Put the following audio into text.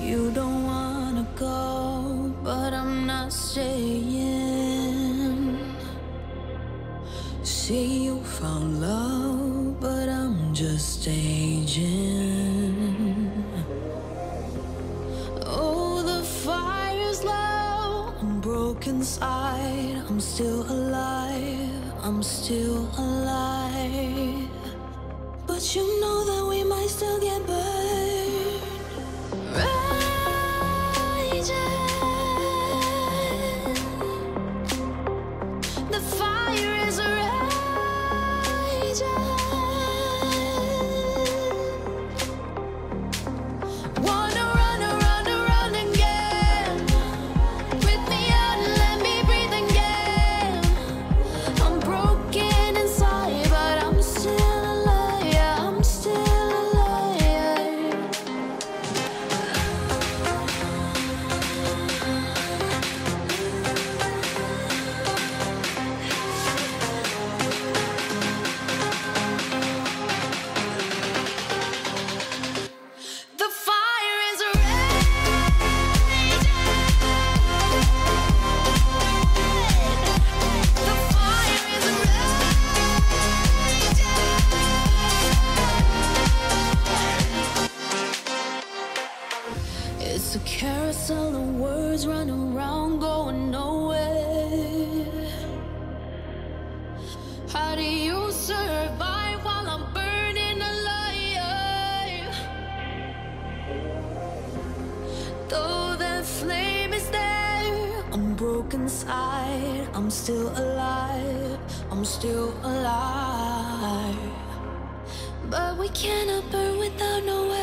You don't wanna go, but I'm not staying. Say you found love, but I'm just staging. Oh, the fire's low. I'm broken inside. I'm still alive. I'm still alive. But you It's a carousel of words running around, going nowhere. How do you survive while I'm burning alive? Though the flame is there, I'm broken inside. I'm still alive. I'm still alive. But we cannot burn without no